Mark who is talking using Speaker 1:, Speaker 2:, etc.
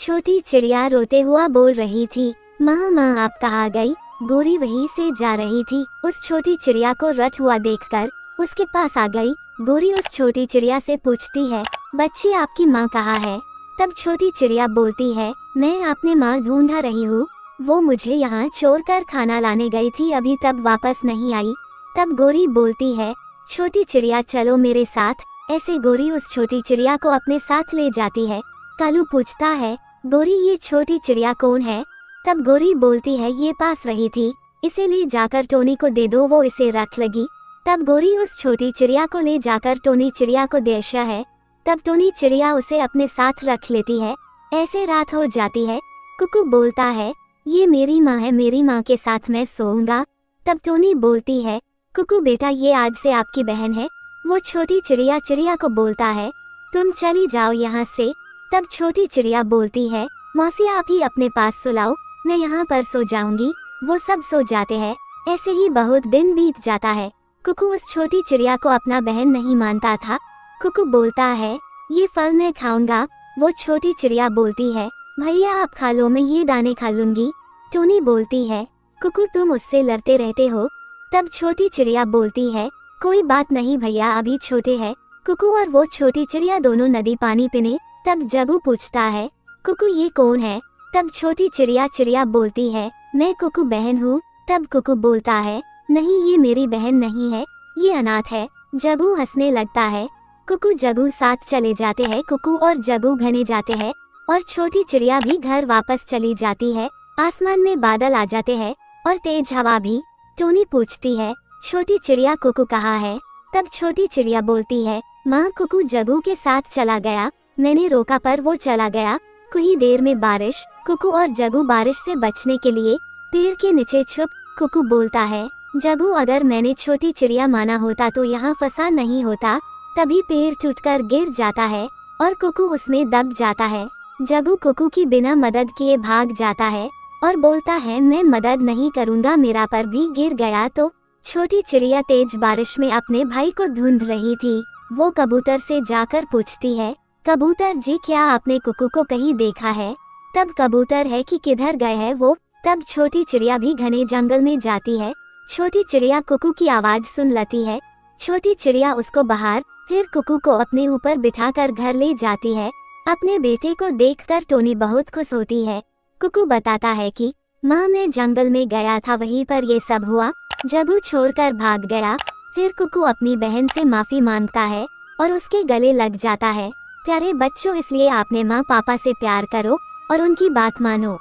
Speaker 1: छोटी चिड़िया रोते हुआ बोल रही थी, माँ माँ आप कहा गई, गोरी वहीं से जा रही थी। उस छोटी चिड़िया को रट हुआ देखकर, उसके पास आ गई। गोरी उस छोटी चिड़िया से पूछती है, बच्ची, आपकी माँ कहाँ है? तब छोटी चिड़िया बोलती है, मैं अपने माँ ढूंढा रही हूँ। वो मुझे यहाँ छोड़ कर खाना लाने गई थी, अभी तब वापस नहीं आई। तब गोरी बोलती है, छोटी चिड़िया, चलो मेरे साथ। ऐसे गोरी उस छोटी चिड़िया को अपने साथ ले जाती है। कालू पूछता है गोरी, ये छोटी चिड़िया कौन है? तब गोरी बोलती है, ये पास रही थी, इसे ले जाकर टोनी को दे दो, वो इसे रख लगी। तब गोरी उस छोटी चिड़िया को ले जाकर टोनी चिड़िया को देशा है। तब टोनी चिड़िया उसे अपने साथ रख लेती है। ऐसे रात हो जाती है। कुकू बोलता है, ये मेरी माँ है, मेरी माँ के साथ मैं सोऊँगा। तब टोनी बोलती है, कुकू बेटा, ये आज से आपकी बहन है। वो छोटी चिड़िया चिड़िया को बोलता है, तुम चली जाओ यहाँ से। तब छोटी चिड़िया बोलती है, मौसी, आप ही अपने पास सुलाओ मैं यहाँ पर सो जाऊँगी, वो सब सो जाते हैं, ऐसे ही बहुत दिन बीत जाता है। कुकू उस छोटी चिड़िया को अपना बहन नहीं मानता था। कुकू बोलता है, ये फल मैं खाऊँगा। वो छोटी चिड़िया बोलती है, भैया, आप खा लो, मैं ये दाने खा लूँगी। टोनी बोलती है, कुकू, तुम उससे लड़ते रहते हो? तब छोटी चिड़िया बोलती है, कोई बात नहीं भैया, अभी छोटे है। कुकू और वो छोटी चिड़िया दोनों नदी पानी पीने तब जगू पूछता है, कुकू ये कौन है? तब छोटी चिड़िया चिड़िया बोलती है, मैं कुकू बहन हूँ। तब कुकू बोलता है, नहीं, ये मेरी बहन नहीं है, ये अनाथ है। जगू हंसने लगता है। कुकू जगू साथ चले जाते हैं, कुकू और जगू घने जाते हैं और छोटी चिड़िया भी घर वापस चली जाती है। आसमान में बादल आ जाते हैं और तेज हवा भी। टोनी पूछती है, छोटी चिड़िया कुकू कहाँ है? तब छोटी चिड़िया बोलती है, माँ, कुकू जगू के साथ चला गया। मैंने रोका पर वो चला गया। कुछ ही देर में बारिश, कुकू और जगू बारिश से बचने के लिए पेड़ के नीचे छुप कुकू बोलता है, जगू, अगर मैंने छोटी चिड़िया माना होता तो यहाँ फंसा नहीं होता। तभी पेड़ टूटकर गिर जाता है और कुकू उसमें दब जाता है। जगू कुकू की बिना मदद किए भाग जाता है और बोलता है, मैं मदद नहीं करूँगा, मेरा पर भी गिर गया तो। छोटी चिड़िया तेज बारिश में अपने भाई को ढूंढ रही थी। वो कबूतर से जाकर पूछती है कबूतर जी, क्या आपने कुकू को कहीं देखा है? तब कबूतर है कि किधर गए है वो? तब छोटी चिड़िया भी घने जंगल में जाती है। छोटी चिड़िया कुकू की आवाज़ सुन लेती है। छोटी चिड़िया उसको बाहर, फिर कुकू को अपने ऊपर बिठाकर घर ले जाती है। अपने बेटे को देखकर टोनी बहुत खुश होती है। कुकू बताता है कि, माँ, मैं जंगल में गया था, वहीं पर ये सब हुआ। जगू छोड़कर भाग गया, फिर कुकू अपनी बहन से माफ़ी माँगता है और उसके गले लग जाता है। प्यारे बच्चों इसलिए आपने माँ पापा से प्यार करो और उनकी बात मानो।